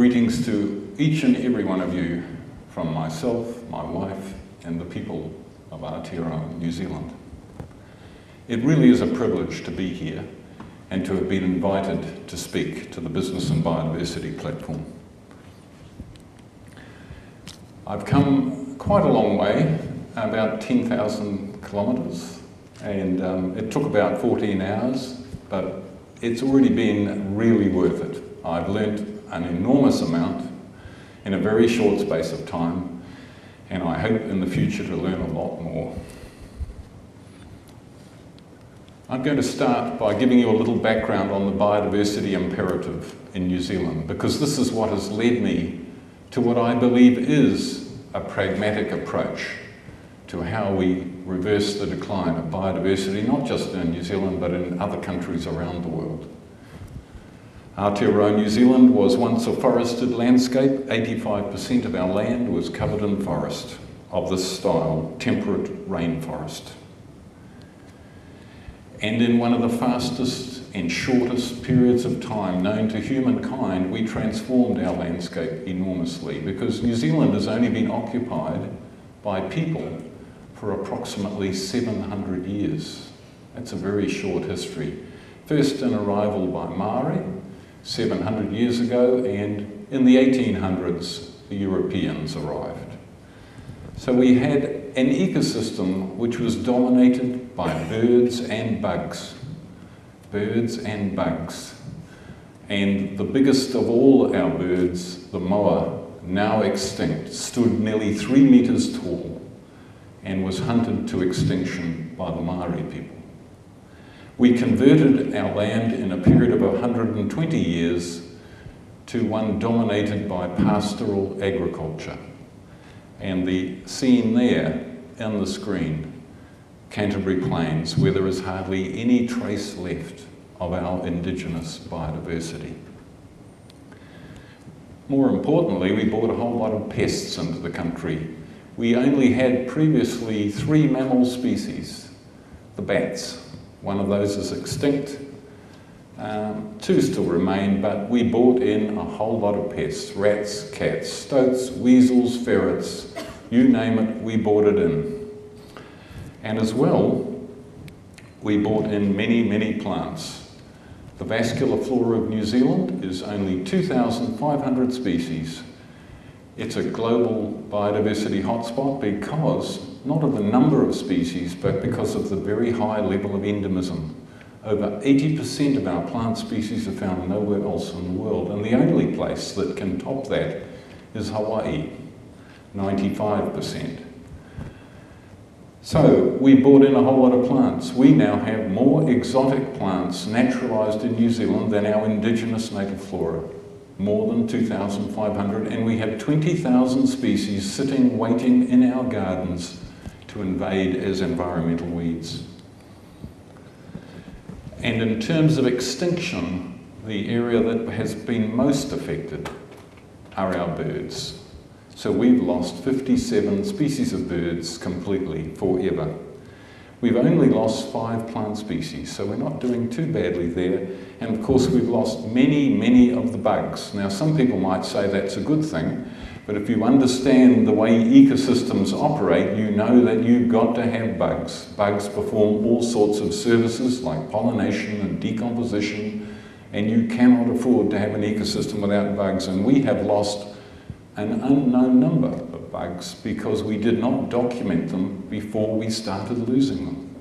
Greetings to each and every one of you from myself, my wife, and the people of Aotearoa, New Zealand. It really is a privilege to be here and to have been invited to speak to the Business and Biodiversity platform. I've come quite a long way, about 10,000 kilometres, and um, it took about 14 hours, but it's already been really worth it. I've learnt an enormous amount in a very short space of time, and I hope in the future to learn a lot more. I'm going to start by giving you a little background on the biodiversity imperative in New Zealand, because this is what has led me to what I believe is a pragmatic approach to how we reverse the decline of biodiversity, not just in New Zealand, but in other countries around the world. Aotearoa New Zealand was once a forested landscape. 85% of our land was covered in forest of this style, temperate rainforest. And in one of the fastest and shortest periods of time known to humankind, we transformed our landscape enormously because New Zealand has only been occupied by people for approximately 700 years. That's a very short history. First an arrival by Maori, 700 years ago, and in the 1800s, the Europeans arrived. So we had an ecosystem which was dominated by birds and bugs. Birds and bugs. And the biggest of all our birds, the moa, now extinct, stood nearly three metres tall and was hunted to extinction by the Maori people. We converted our land in a period of 120 years to one dominated by pastoral agriculture. And the scene there in the screen, Canterbury Plains, where there is hardly any trace left of our indigenous biodiversity. More importantly, we brought a whole lot of pests into the country. We only had previously three mammal species, the bats, one of those is extinct. Um, two still remain, but we brought in a whole lot of pests rats, cats, stoats, weasels, ferrets, you name it, we brought it in. And as well, we brought in many, many plants. The vascular flora of New Zealand is only 2,500 species. It's a global biodiversity hotspot because not of the number of species, but because of the very high level of endemism. Over 80% of our plant species are found nowhere else in the world, and the only place that can top that is Hawaii, 95%. So we brought in a whole lot of plants. We now have more exotic plants naturalised in New Zealand than our indigenous native flora, more than 2,500, and we have 20,000 species sitting waiting in our gardens to invade as environmental weeds. And in terms of extinction, the area that has been most affected are our birds. So we've lost 57 species of birds completely, forever. We've only lost five plant species, so we're not doing too badly there. And of course, we've lost many, many of the bugs. Now, some people might say that's a good thing, but if you understand the way ecosystems operate, you know that you've got to have bugs. Bugs perform all sorts of services like pollination and decomposition, and you cannot afford to have an ecosystem without bugs. And we have lost an unknown number bugs because we did not document them before we started losing them.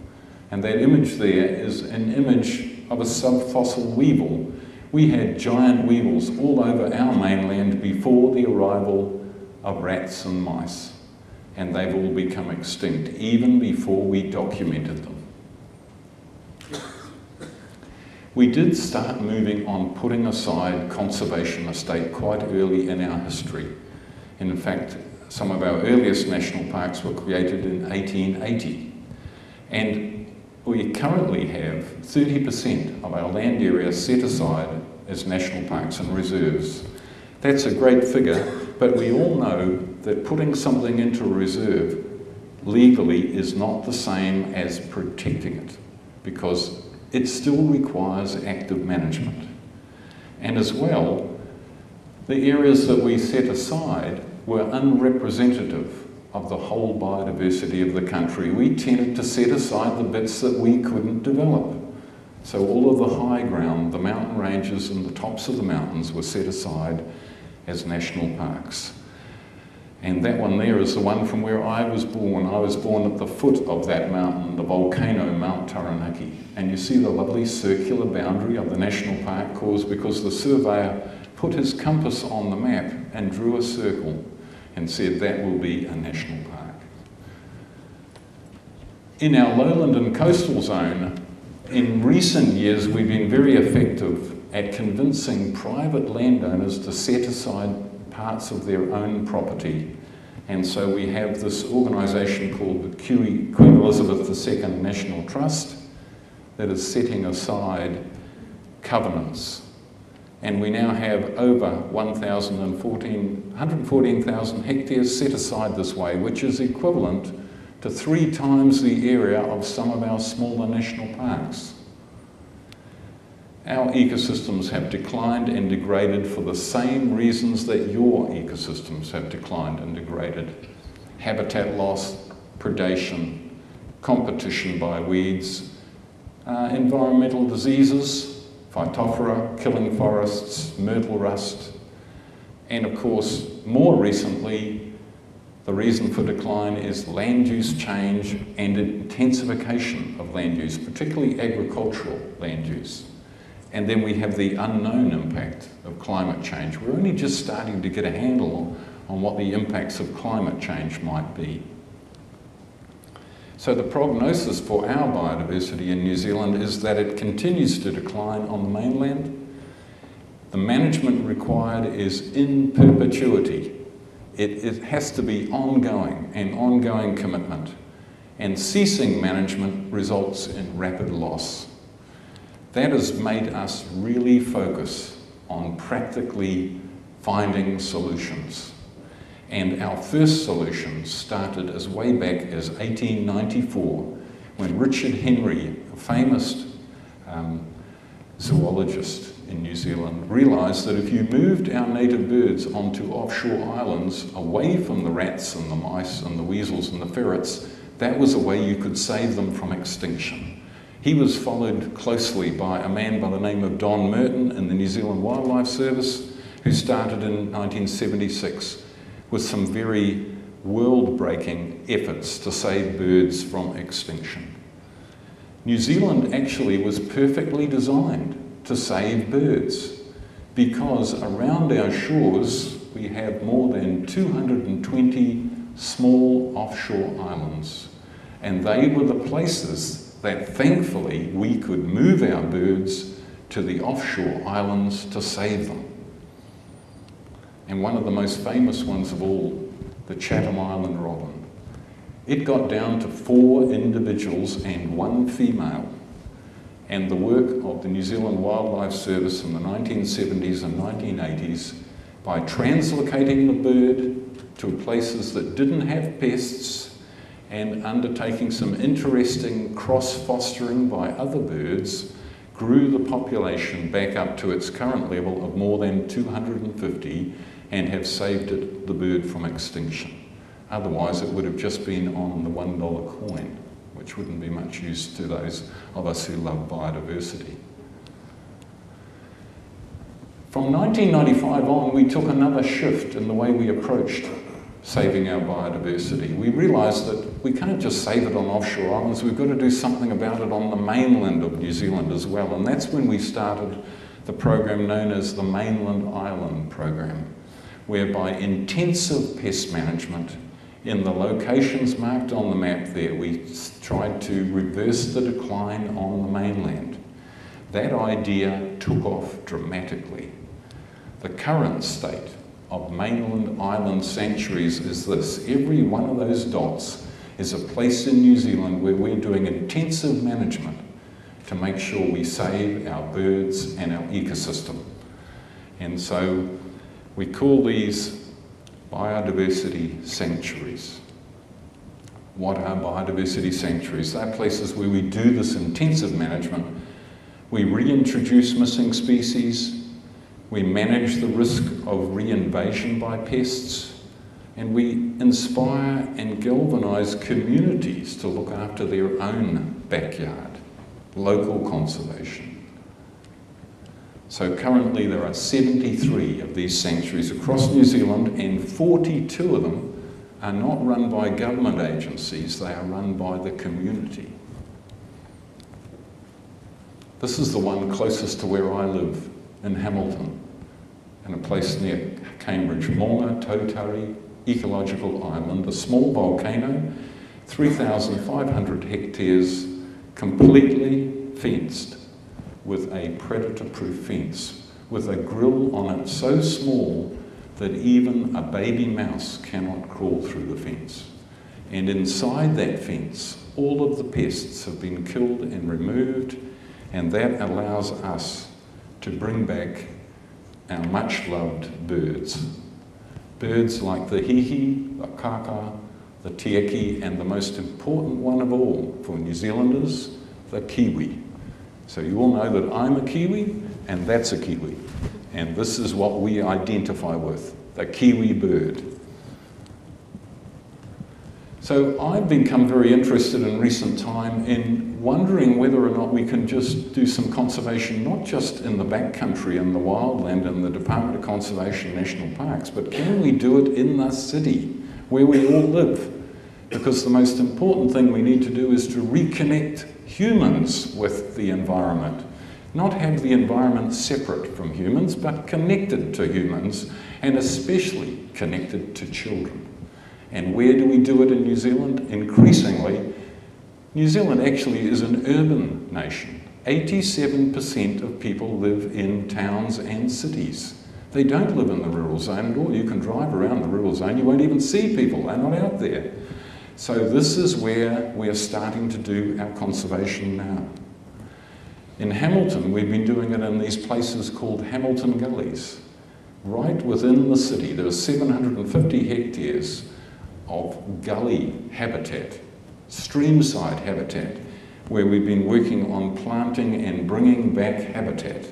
And that image there is an image of a subfossil weevil. We had giant weevils all over our mainland before the arrival of rats and mice, and they've all become extinct even before we documented them. We did start moving on putting aside conservation estate quite early in our history. In fact, some of our earliest national parks were created in 1880. And we currently have 30% of our land area set aside as national parks and reserves. That's a great figure, but we all know that putting something into a reserve legally is not the same as protecting it because it still requires active management. And as well, the areas that we set aside were unrepresentative of the whole biodiversity of the country. We tended to set aside the bits that we couldn't develop. So all of the high ground, the mountain ranges and the tops of the mountains were set aside as national parks. And that one there is the one from where I was born. I was born at the foot of that mountain, the volcano Mount Taranaki. And you see the lovely circular boundary of the national park caused because the surveyor put his compass on the map and drew a circle and said that will be a national park. In our lowland and coastal zone, in recent years we've been very effective at convincing private landowners to set aside parts of their own property. And so we have this organisation called the Queen Elizabeth II National Trust that is setting aside covenants. And we now have over 114,000 hectares set aside this way, which is equivalent to three times the area of some of our smaller national parks. Our ecosystems have declined and degraded for the same reasons that your ecosystems have declined and degraded. Habitat loss, predation, competition by weeds, uh, environmental diseases, phytophthora, killing forests, myrtle rust, and of course, more recently, the reason for decline is land use change and intensification of land use, particularly agricultural land use. And then we have the unknown impact of climate change. We're only just starting to get a handle on what the impacts of climate change might be. So the prognosis for our biodiversity in New Zealand is that it continues to decline on the mainland. The management required is in perpetuity. It, it has to be ongoing, an ongoing commitment. And ceasing management results in rapid loss. That has made us really focus on practically finding solutions. And our first solution started as way back as 1894 when Richard Henry, a famous um, zoologist in New Zealand, realised that if you moved our native birds onto offshore islands away from the rats and the mice and the weasels and the ferrets, that was a way you could save them from extinction. He was followed closely by a man by the name of Don Merton in the New Zealand Wildlife Service, who started in 1976 with some very world breaking efforts to save birds from extinction. New Zealand actually was perfectly designed to save birds because around our shores we have more than 220 small offshore islands, and they were the places that thankfully we could move our birds to the offshore islands to save them. And one of the most famous ones of all, the Chatham Island robin. It got down to four individuals and one female. And the work of the New Zealand Wildlife Service in the 1970s and 1980s by translocating the bird to places that didn't have pests and undertaking some interesting cross-fostering by other birds grew the population back up to its current level of more than 250 and have saved it, the bird from extinction. Otherwise it would have just been on the $1 coin, which wouldn't be much use to those of us who love biodiversity. From 1995 on, we took another shift in the way we approached saving our biodiversity. We realised that we can't just save it on offshore islands, we've got to do something about it on the mainland of New Zealand as well. And that's when we started the program known as the Mainland Island Program, whereby intensive pest management in the locations marked on the map there, we tried to reverse the decline on the mainland. That idea took off dramatically. The current state of mainland island sanctuaries is this. Every one of those dots is a place in New Zealand where we're doing intensive management to make sure we save our birds and our ecosystem. And so we call these biodiversity sanctuaries. What are biodiversity sanctuaries? They're places where we do this intensive management. We reintroduce missing species, We manage the risk of reinvasion by pests. And we inspire and galvanise communities to look after their own backyard, local conservation. So currently there are 73 of these sanctuaries across New Zealand and 42 of them are not run by government agencies, they are run by the community. This is the one closest to where I live in Hamilton, in a place near Cambridge, Maungatautari Ecological Island, a small volcano, 3,500 hectares, completely fenced with a predator-proof fence, with a grill on it so small that even a baby mouse cannot crawl through the fence. And inside that fence, all of the pests have been killed and removed, and that allows us to bring back our much loved birds. Birds like the hihi, the kaka, the tieke, and the most important one of all for New Zealanders, the kiwi. So you all know that I'm a kiwi, and that's a kiwi. And this is what we identify with the kiwi bird. So I've become very interested in recent time in wondering whether or not we can just do some conservation, not just in the backcountry and the wildland and the Department of Conservation National Parks, but can we do it in the city where we all live? Because the most important thing we need to do is to reconnect humans with the environment not have the environment separate from humans, but connected to humans, and especially connected to children. And where do we do it in New Zealand? Increasingly, New Zealand actually is an urban nation. 87% of people live in towns and cities. They don't live in the rural zone at all. You can drive around the rural zone, you won't even see people, they're not out there. So, this is where we are starting to do our conservation now. In Hamilton, we've been doing it in these places called Hamilton Gullies. Right within the city, there are 750 hectares of gully habitat, streamside habitat, where we've been working on planting and bringing back habitat.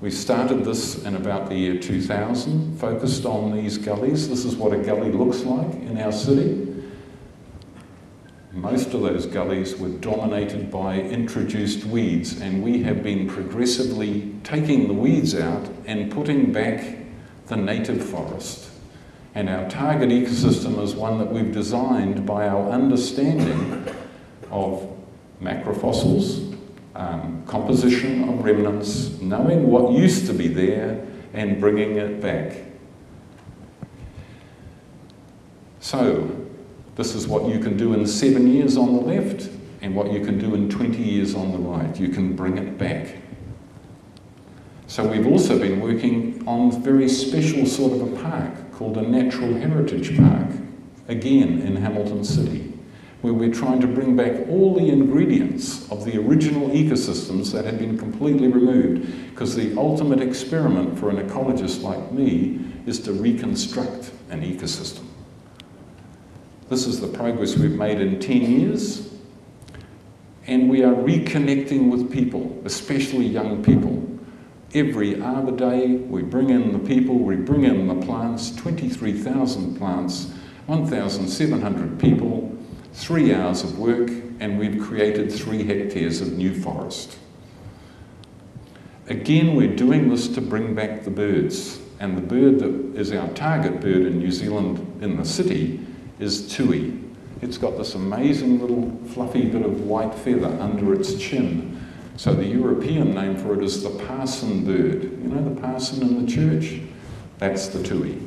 We started this in about the year 2000, focused on these gullies. This is what a gully looks like in our city. Most of those gullies were dominated by introduced weeds, and we have been progressively taking the weeds out and putting back the native forest. And our target ecosystem is one that we've designed by our understanding of macrofossils, um, composition of remnants, knowing what used to be there and bringing it back. So, this is what you can do in seven years on the left and what you can do in 20 years on the right. You can bring it back. So we've also been working on a very special sort of a park called a Natural Heritage Park, again in Hamilton City, where we're trying to bring back all the ingredients of the original ecosystems that had been completely removed, because the ultimate experiment for an ecologist like me is to reconstruct an ecosystem. This is the progress we've made in 10 years. And we are reconnecting with people, especially young people. Every Arbor Day, we bring in the people, we bring in the plants, 23,000 plants, 1,700 people, three hours of work, and we've created three hectares of new forest. Again, we're doing this to bring back the birds. And the bird that is our target bird in New Zealand in the city is tui. It's got this amazing little fluffy bit of white feather under its chin. So the European name for it is the parson bird. You know the parson in the church? That's the tui.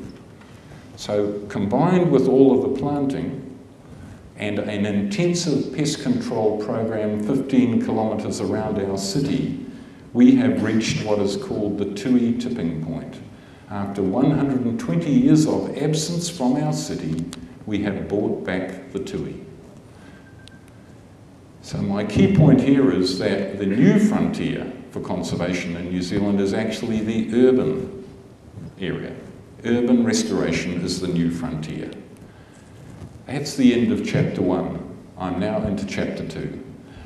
So combined with all of the planting and an intensive pest control program 15 kilometres around our city, we have reached what is called the Tui tipping point. After 120 years of absence from our city, we have brought back the tui. So my key point here is that the new frontier for conservation in New Zealand is actually the urban area. Urban restoration is the new frontier. That's the end of chapter one. I'm now into chapter two.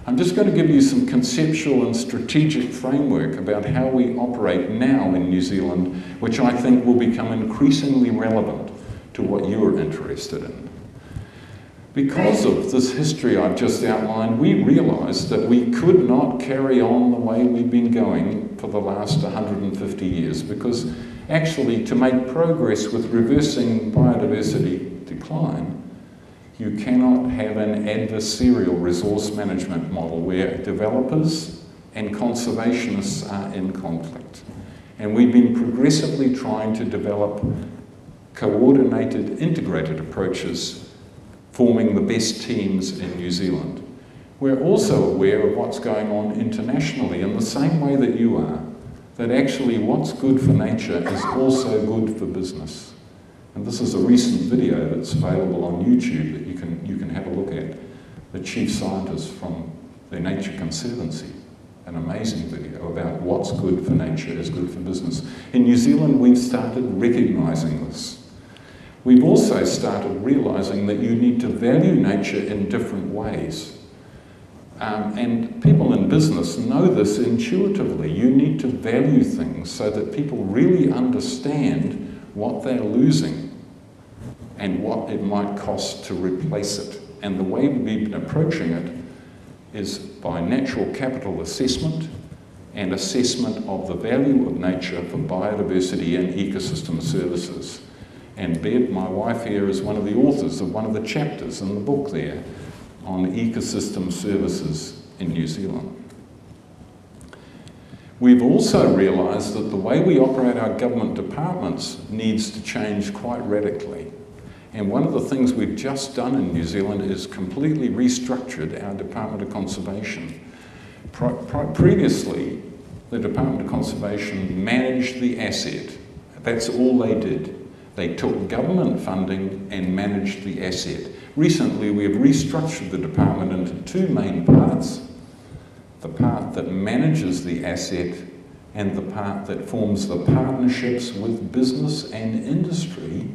I'm just going to give you some conceptual and strategic framework about how we operate now in New Zealand, which I think will become increasingly relevant to what you're interested in. Because of this history I've just outlined, we realised that we could not carry on the way we've been going for the last 150 years because actually to make progress with reversing biodiversity decline, you cannot have an adversarial resource management model where developers and conservationists are in conflict. And we've been progressively trying to develop coordinated, integrated approaches forming the best teams in New Zealand. We're also aware of what's going on internationally in the same way that you are, that actually what's good for nature is also good for business. And this is a recent video that's available on YouTube that you can, you can have a look at. The chief scientist from the Nature Conservancy, an amazing video about what's good for nature is good for business. In New Zealand, we've started recognising this. We've also started realising that you need to value nature in different ways. Um, and people in business know this intuitively. You need to value things so that people really understand what they're losing and what it might cost to replace it. And the way we've been approaching it is by natural capital assessment and assessment of the value of nature for biodiversity and ecosystem services. And Bev, my wife here, is one of the authors of one of the chapters in the book there on ecosystem services in New Zealand. We've also realised that the way we operate our government departments needs to change quite radically. And one of the things we've just done in New Zealand is completely restructured our Department of Conservation. previously, the Department of Conservation managed the asset. That's all they did. They took government funding and managed the asset. Recently, we have restructured the department into two main parts the part that manages the asset and the part that forms the partnerships with business and industry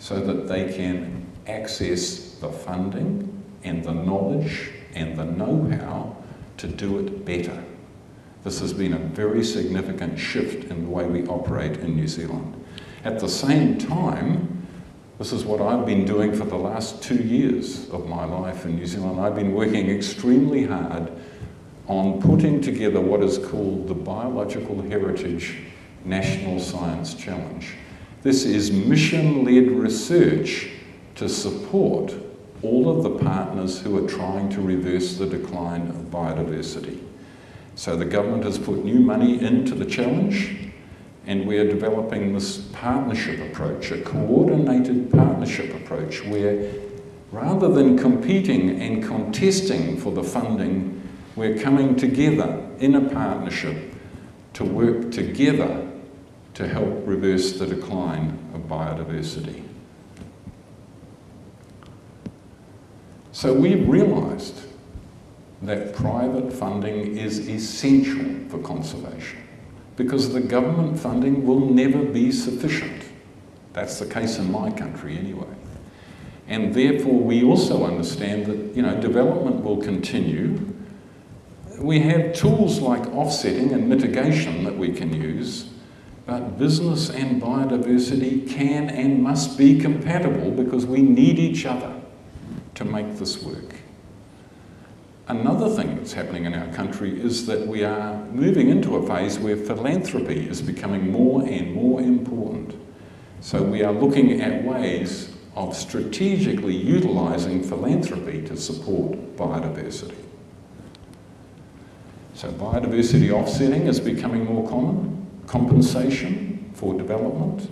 so that they can access the funding and the knowledge and the know-how to do it better. This has been a very significant shift in the way we operate in New Zealand. At the same time, this is what I've been doing for the last two years of my life in New Zealand. I've been working extremely hard on putting together what is called the Biological Heritage National Science Challenge. This is mission-led research to support all of the partners who are trying to reverse the decline of biodiversity. So the government has put new money into the challenge and we are developing this partnership approach, a coordinated partnership approach where rather than competing and contesting for the funding, we're coming together in a partnership to work together to help reverse the decline of biodiversity. So we've realised that private funding is essential for conservation because the government funding will never be sufficient. That's the case in my country anyway. And therefore we also understand that you know, development will continue. We have tools like offsetting and mitigation that we can use but business and biodiversity can and must be compatible because we need each other to make this work. Another thing that's happening in our country is that we are moving into a phase where philanthropy is becoming more and more important. So we are looking at ways of strategically utilising philanthropy to support biodiversity. So biodiversity offsetting is becoming more common compensation for development.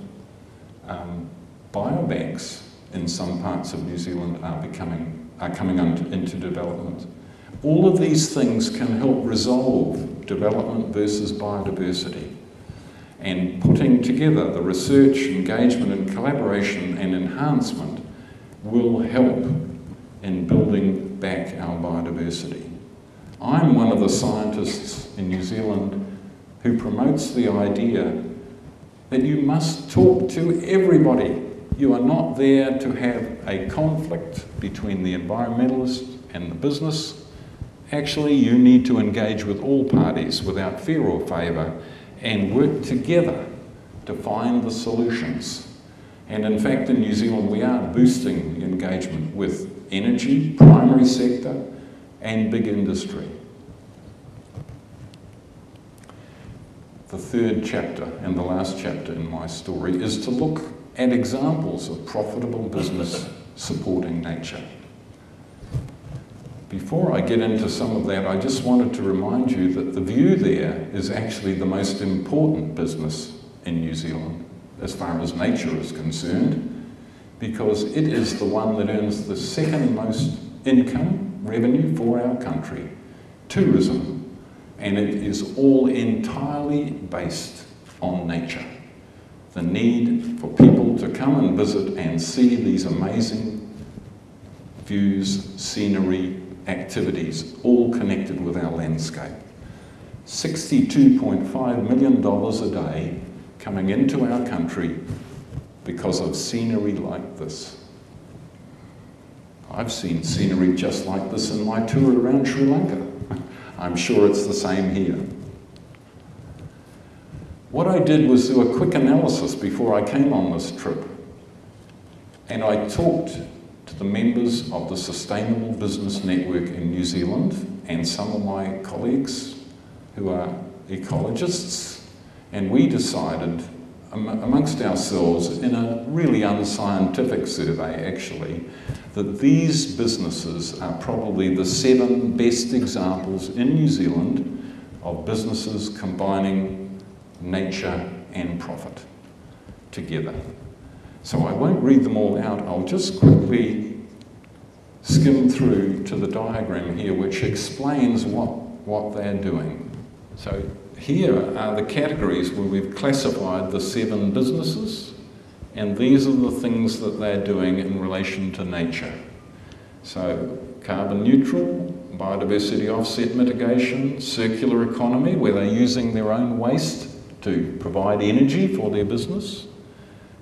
Um, biobanks in some parts of New Zealand are becoming are coming into development. All of these things can help resolve development versus biodiversity. And putting together the research, engagement and collaboration and enhancement will help in building back our biodiversity. I'm one of the scientists in New Zealand who promotes the idea that you must talk to everybody. You are not there to have a conflict between the environmentalist and the business Actually, you need to engage with all parties without fear or favour and work together to find the solutions. And in fact, in New Zealand, we are boosting engagement with energy, primary sector, and big industry. The third chapter and the last chapter in my story is to look at examples of profitable business supporting nature. Before I get into some of that, I just wanted to remind you that the view there is actually the most important business in New Zealand as far as nature is concerned, because it is the one that earns the second most income revenue for our country tourism, and it is all entirely based on nature. The need for people to come and visit and see these amazing views, scenery, activities, all connected with our landscape. $62.5 million a day coming into our country because of scenery like this. I've seen scenery just like this in my tour around Sri Lanka. I'm sure it's the same here. What I did was do a quick analysis before I came on this trip. And I talked to the members of the Sustainable Business Network in New Zealand and some of my colleagues who are ecologists, and we decided amongst ourselves in a really unscientific survey actually that these businesses are probably the seven best examples in New Zealand of businesses combining nature and profit together. So I won't read them all out, I'll just quickly skim through to the diagram here which explains what, what they're doing. So here are the categories where we've classified the seven businesses and these are the things that they're doing in relation to nature. So carbon neutral, biodiversity offset mitigation, circular economy where they're using their own waste to provide energy for their business,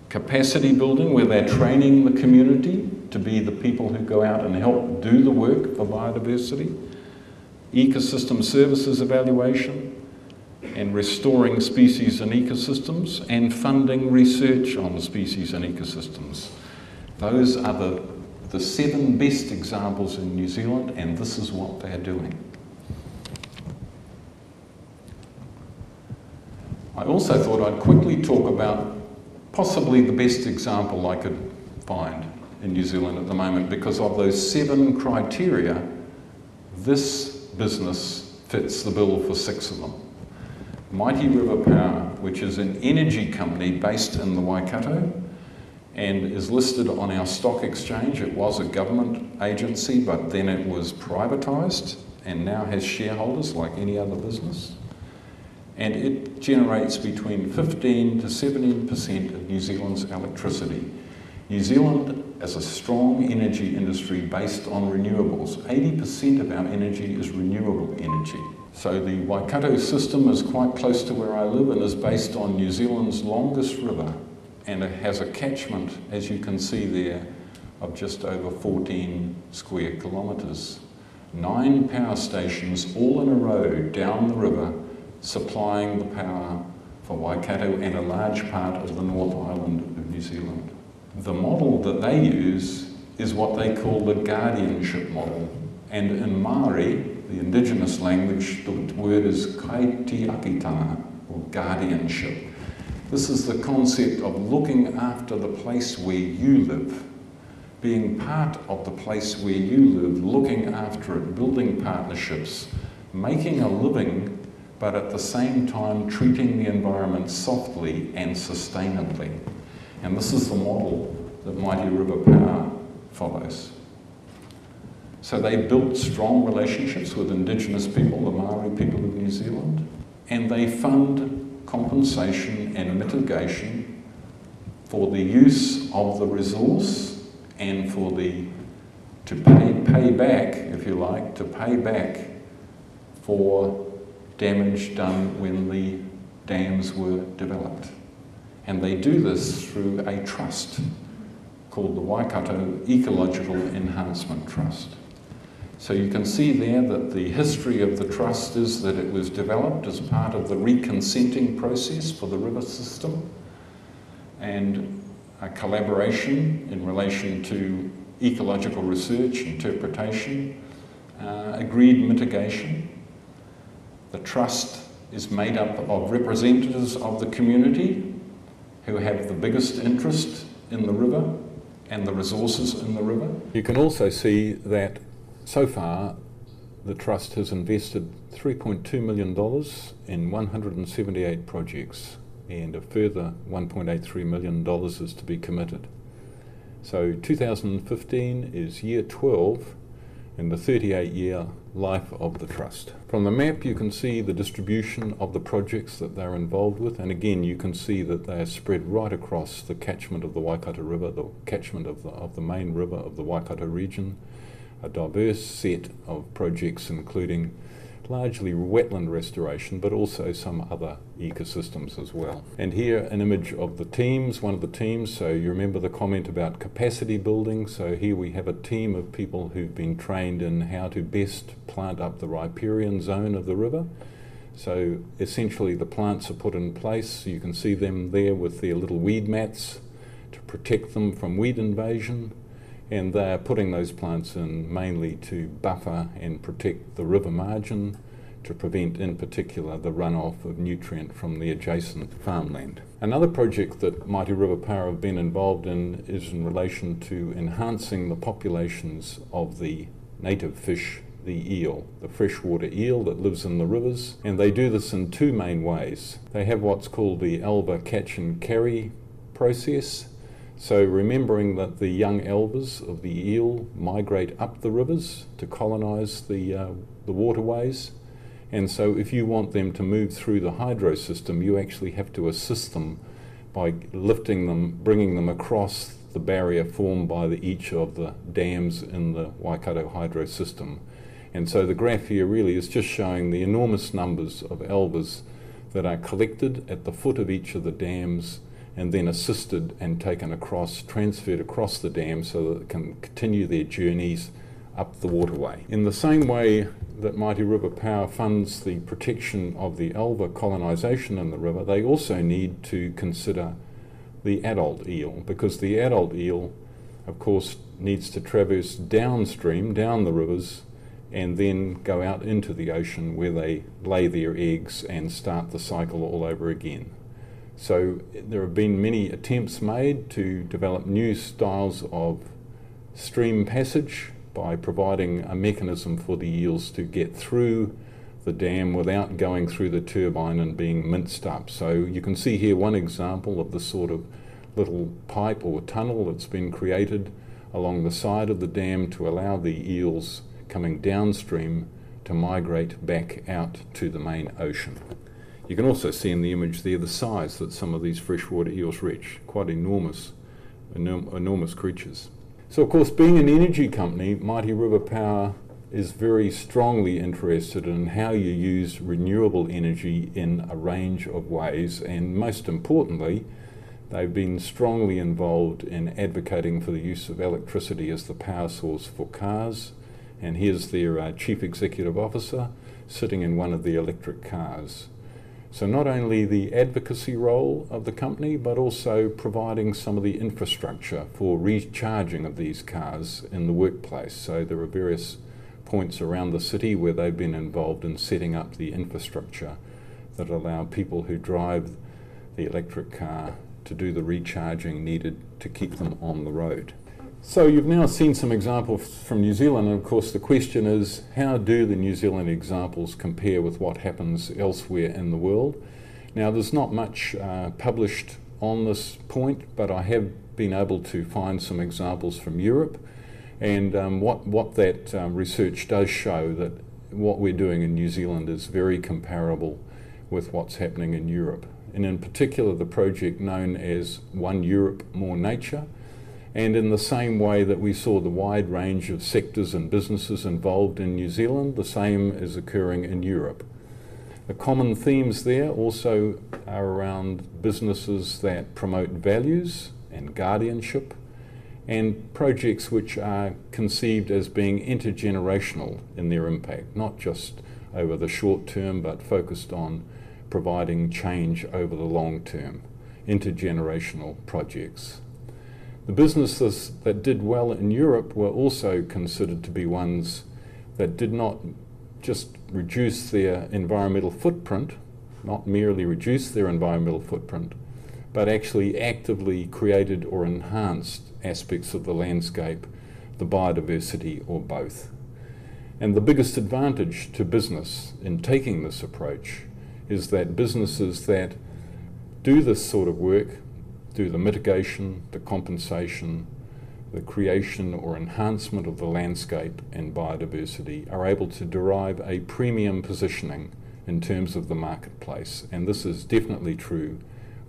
capacity building, where they're training the community to be the people who go out and help do the work for biodiversity, ecosystem services evaluation, and restoring species and ecosystems, and funding research on species and ecosystems. Those are the, the seven best examples in New Zealand, and this is what they're doing. I also thought I'd quickly talk about possibly the best example I could find in New Zealand at the moment because of those seven criteria, this business fits the bill for six of them. Mighty River Power, which is an energy company based in the Waikato and is listed on our stock exchange. It was a government agency, but then it was privatised and now has shareholders like any other business and it generates between 15 to 17% of New Zealand's electricity. New Zealand has a strong energy industry based on renewables. 80% of our energy is renewable energy. So the Waikato system is quite close to where I live and is based on New Zealand's longest river and it has a catchment, as you can see there, of just over 14 square kilometres. Nine power stations all in a row down the river supplying the power for Waikato and a large part of the North Island of New Zealand. The model that they use is what they call the guardianship model. And in Maori, the indigenous language, the word is kaitiakitanga, or guardianship. This is the concept of looking after the place where you live, being part of the place where you live, looking after it, building partnerships, making a living but at the same time treating the environment softly and sustainably. And this is the model that Mighty River Power follows. So they built strong relationships with Indigenous people, the Maori people of New Zealand, and they fund compensation and mitigation for the use of the resource and for the to pay, pay back, if you like, to pay back for damage done when the dams were developed. And they do this through a trust called the Waikato Ecological Enhancement Trust. So you can see there that the history of the trust is that it was developed as part of the reconsenting process for the river system and a collaboration in relation to ecological research, interpretation, uh, agreed mitigation. The trust is made up of representatives of the community who have the biggest interest in the river and the resources in the river. You can also see that so far the Trust has invested $3.2 million in 178 projects and a further $1.83 million is to be committed. So 2015 is year 12 in the 38 year life of the Trust. From the map you can see the distribution of the projects that they're involved with and again you can see that they are spread right across the catchment of the Waikato River, the catchment of the, of the main river of the Waikato region, a diverse set of projects including largely wetland restoration, but also some other ecosystems as well. And here an image of the teams, one of the teams. So you remember the comment about capacity building. So here we have a team of people who've been trained in how to best plant up the riparian zone of the river. So essentially the plants are put in place. You can see them there with their little weed mats to protect them from weed invasion and they're putting those plants in mainly to buffer and protect the river margin to prevent in particular the runoff of nutrient from the adjacent farmland. Another project that Mighty River Power have been involved in is in relation to enhancing the populations of the native fish the eel, the freshwater eel that lives in the rivers, and they do this in two main ways. They have what's called the elver catch and carry process, so remembering that the young elvers of the eel migrate up the rivers to colonise the, uh, the waterways. And so if you want them to move through the hydro system, you actually have to assist them by lifting them, bringing them across the barrier formed by the, each of the dams in the Waikato hydro system. And so the graph here really is just showing the enormous numbers of elvers that are collected at the foot of each of the dams and then assisted and taken across, transferred across the dam so that they can continue their journeys up the waterway. In the same way that Mighty River Power funds the protection of the elver colonisation in the river, they also need to consider the adult eel because the adult eel, of course, needs to traverse downstream, down the rivers, and then go out into the ocean where they lay their eggs and start the cycle all over again. So there have been many attempts made to develop new styles of stream passage by providing a mechanism for the eels to get through the dam without going through the turbine and being minced up. So you can see here one example of the sort of little pipe or tunnel that's been created along the side of the dam to allow the eels coming downstream to migrate back out to the main ocean. You can also see in the image there the size that some of these freshwater eels reach, quite enormous, enorm enormous creatures. So of course, being an energy company, Mighty River Power is very strongly interested in how you use renewable energy in a range of ways, and most importantly, they've been strongly involved in advocating for the use of electricity as the power source for cars. And here's their uh, chief executive officer sitting in one of the electric cars. So not only the advocacy role of the company, but also providing some of the infrastructure for recharging of these cars in the workplace. So there are various points around the city where they've been involved in setting up the infrastructure that allow people who drive the electric car to do the recharging needed to keep them on the road. So you've now seen some examples from New Zealand, and of course the question is, how do the New Zealand examples compare with what happens elsewhere in the world? Now there's not much uh, published on this point, but I have been able to find some examples from Europe, and um, what, what that um, research does show that what we're doing in New Zealand is very comparable with what's happening in Europe. And in particular the project known as One Europe More Nature, and in the same way that we saw the wide range of sectors and businesses involved in New Zealand, the same is occurring in Europe. The common themes there also are around businesses that promote values and guardianship and projects which are conceived as being intergenerational in their impact, not just over the short term but focused on providing change over the long term, intergenerational projects. The businesses that did well in Europe were also considered to be ones that did not just reduce their environmental footprint, not merely reduce their environmental footprint, but actually actively created or enhanced aspects of the landscape, the biodiversity, or both. And the biggest advantage to business in taking this approach is that businesses that do this sort of work, do the mitigation, the compensation, the creation or enhancement of the landscape and biodiversity, are able to derive a premium positioning in terms of the marketplace. And this is definitely true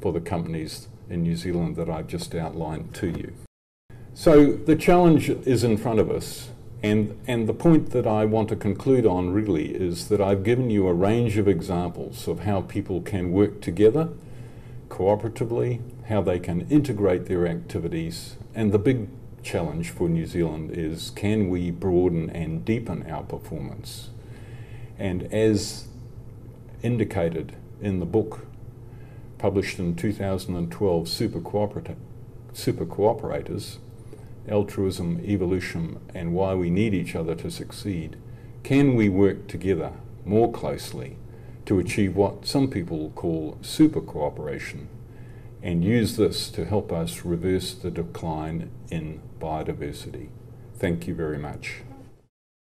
for the companies in New Zealand that I've just outlined to you. So the challenge is in front of us. And, and the point that I want to conclude on really is that I've given you a range of examples of how people can work together cooperatively, how they can integrate their activities, and the big challenge for New Zealand is can we broaden and deepen our performance? And as indicated in the book published in 2012, Super, Super Cooperators, altruism, evolution, and why we need each other to succeed, can we work together more closely to achieve what some people call super cooperation and use this to help us reverse the decline in biodiversity? Thank you very much.